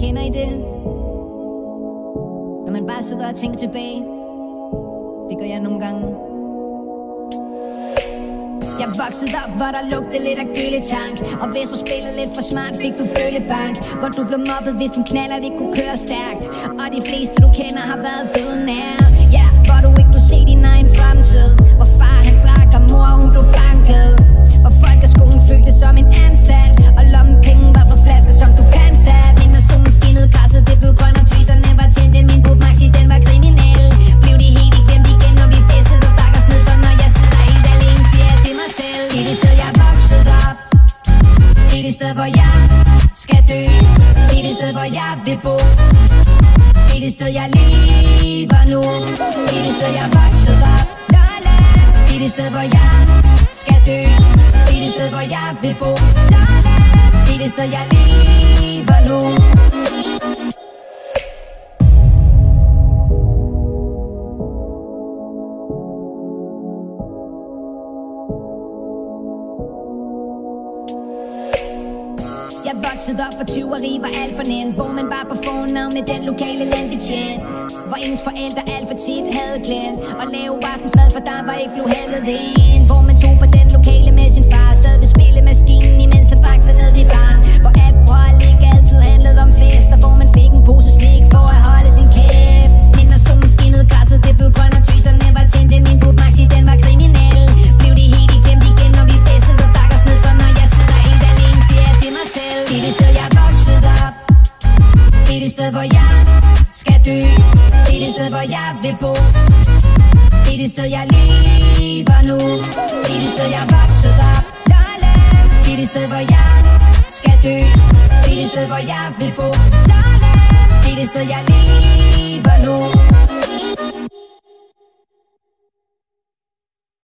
Kender I det? Når man bare sidder og tænker tilbage. Det gør jeg nogle gange. Jeg voksede op, hvor der lugtede lidt af gyldetank Og hvis du spillede lidt for smart, fik du bøllebank. Hvor du blev mobbet, hvis din knaller ikke kunne køre stærkt. Og de fleste du kender har været døde nær. Sted, hvor jeg skal dø. Det er det sted, hvor jeg vil bo. Det er det sted, jeg lever nu. Det er det sted, jeg er vokset op. La Det er det sted, hvor jeg skal dø. Det er det sted, hvor jeg vil bo. La Det er det sted, jeg lever. Jeg voksede op, for tyveri var alt for nemt Hvor man bare på fornavn med den lokale landbetjent. Hvor ens forældre alt for tit havde glemt At lave aftensmad, for der var ikke blevet handlet ind. Hvor Det er det sted, hvor jeg skal dø. Det er det sted, hvor jeg vil bo. Det er det sted, jeg lever nu. Det er det sted, jeg er vokset op. Lola. Det er det sted, hvor jeg skal dø. Det er det sted, hvor jeg vil bo. Lola. Det er det sted, jeg lever nu.